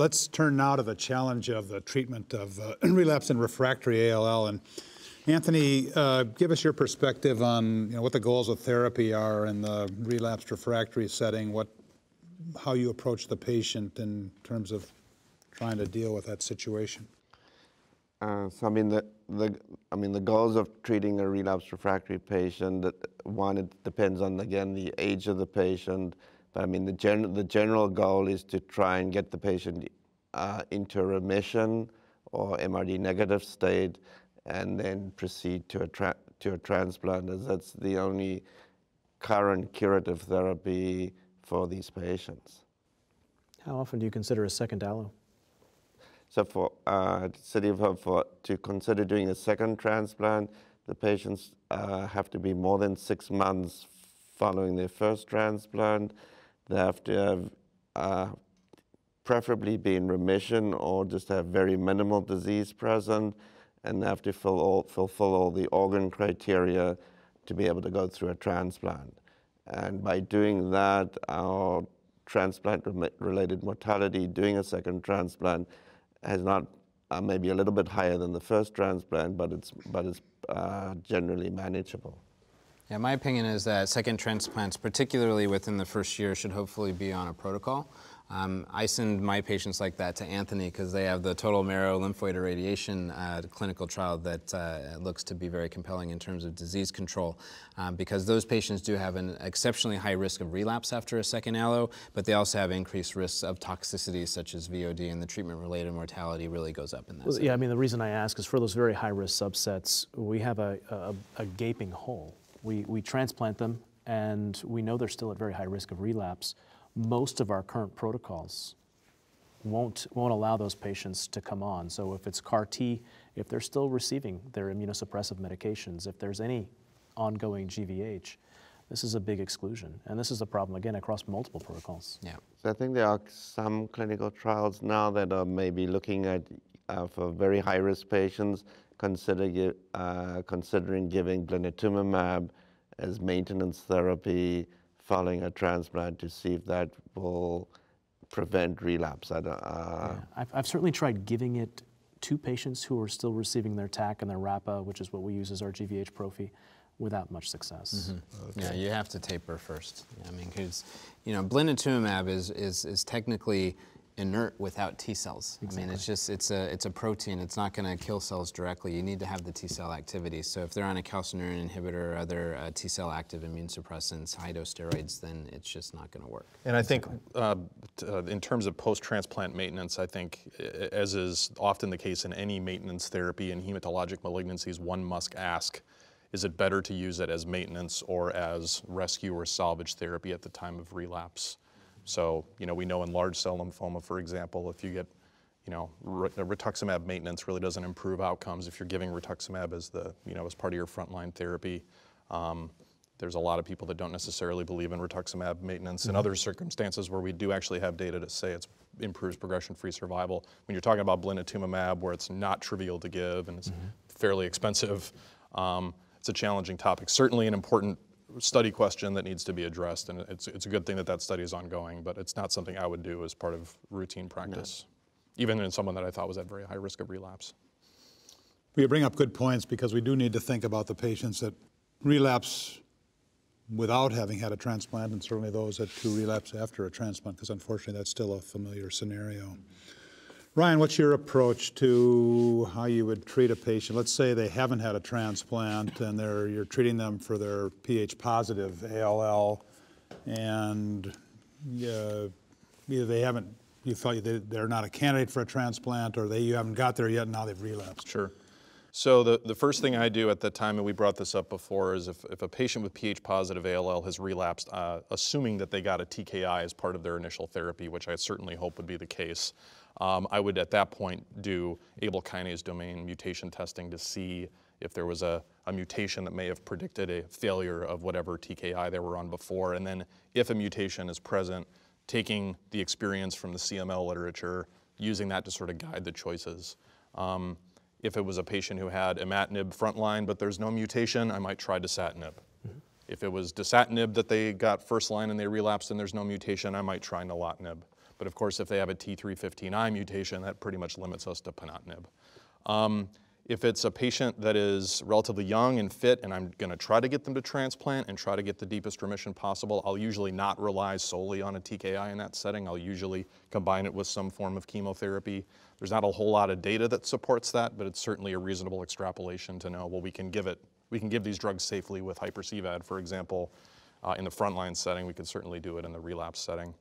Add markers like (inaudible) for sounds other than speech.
let's turn now to the challenge of the treatment of uh, (clears throat) relapse and refractory ALL. And Anthony, uh, give us your perspective on you know, what the goals of therapy are in the relapsed refractory setting, what, how you approach the patient in terms of trying to deal with that situation. Uh, so I mean the, the I mean the goals of treating a relapsed refractory patient. One, it depends on again the age of the patient, but I mean the gen, the general goal is to try and get the patient uh, into remission or MRD negative state, and then proceed to a tra- to a transplant, as that's the only current curative therapy for these patients. How often do you consider a second allo? So for uh, City of Hope, for, to consider doing a second transplant, the patients uh, have to be more than six months following their first transplant. They have to have uh, preferably be in remission or just have very minimal disease present, and they have to all, fulfill all the organ criteria to be able to go through a transplant. And by doing that, our transplant-related mortality doing a second transplant has not uh, maybe a little bit higher than the first transplant, but it's but it's uh, generally manageable. Yeah, my opinion is that second transplants, particularly within the first year, should hopefully be on a protocol. Um, I send my patients like that to Anthony because they have the total marrow lymphoid irradiation uh, clinical trial that uh, looks to be very compelling in terms of disease control um, because those patients do have an exceptionally high risk of relapse after a second allo, but they also have increased risks of toxicities such as VOD and the treatment-related mortality really goes up in that well, Yeah, I mean, the reason I ask is for those very high-risk subsets, we have a, a, a gaping hole. We, we transplant them and we know they're still at very high risk of relapse most of our current protocols won't, won't allow those patients to come on. So if it's CAR T, if they're still receiving their immunosuppressive medications, if there's any ongoing GVH, this is a big exclusion. And this is a problem, again, across multiple protocols. Yeah. So I think there are some clinical trials now that are maybe looking at, uh, for very high-risk patients, consider, uh, considering giving blinatumomab as maintenance therapy following a transplant to see if that will prevent relapse. Uh, yeah. I've, I've certainly tried giving it to patients who are still receiving their TAC and their RAPA, which is what we use as our GVH prophy, without much success. Mm-hmm. Okay. Yeah, you have to taper first. I mean, because you know, blinatumomab is is is technically inert without T cells. Exactly. I mean, it's just it's a it's a protein. It's not going to kill cells directly. You need to have the T cell activity. So if they're on a calcineurin inhibitor or other uh, T cell active immune suppressants, high dose steroids, then it's just not going to work. And I think uh, in terms of post transplant maintenance, I think as is often the case in any maintenance therapy in hematologic malignancies, one must ask. Is it better to use it as maintenance or as rescue or salvage therapy at the time of relapse? So, you know, we know in large cell lymphoma, for example, if you get, you know, rituximab maintenance really doesn't improve outcomes if you're giving rituximab as the, you know, as part of your frontline therapy. Um, there's a lot of people that don't necessarily believe in rituximab maintenance. Mm-hmm. In other circumstances where we do actually have data to say it improves progression-free survival, when you're talking about blinatumomab, where it's not trivial to give and it's mm-hmm. fairly expensive, um, it's a challenging topic. Certainly an important study question that needs to be addressed, and it's, it's a good thing that that study is ongoing, but it's not something I would do as part of routine practice, no. even in someone that I thought was at very high risk of relapse. Well, you bring up good points because we do need to think about the patients that relapse without having had a transplant, and certainly those that do relapse after a transplant, because unfortunately that's still a familiar scenario. Ryan, what's your approach to how you would treat a patient? Let's say they haven't had a transplant and you're treating them for their Ph positive ALL, and uh, either they haven't, you thought they're not a candidate for a transplant, or they you haven't got there yet, and now they've relapsed. Sure. So the, the first thing I do at the time, and we brought this up before, is if, if a patient with Ph positive ALL has relapsed, uh, assuming that they got a TKI as part of their initial therapy, which I certainly hope would be the case, um, I would at that point do Abl kinase domain mutation testing to see if there was a, a, mutation that may have predicted a failure of whatever TKI they were on before. And then if a mutation is present, taking the experience from the CML literature, using that to sort of guide the choices. Um, if it was a patient who had imatinib frontline, but there's no mutation, I might try dasatinib. Mm-hmm. If it was dasatinib that they got first line and they relapsed and there's no mutation, I might try nilotinib. But of course, if they have a T315I mutation, that pretty much limits us to ponatinib. Um, if it's a patient that is relatively young and fit and I'm going to try to get them to transplant and try to get the deepest remission possible, I'll usually not rely solely on a TKI in that setting. I'll usually combine it with some form of chemotherapy. There's not a whole lot of data that supports that, but it's certainly a reasonable extrapolation to know, well, we can give it, we can give these drugs safely with hyper-CVAD, for example, uh, in the frontline setting. We could certainly do it in the relapse setting.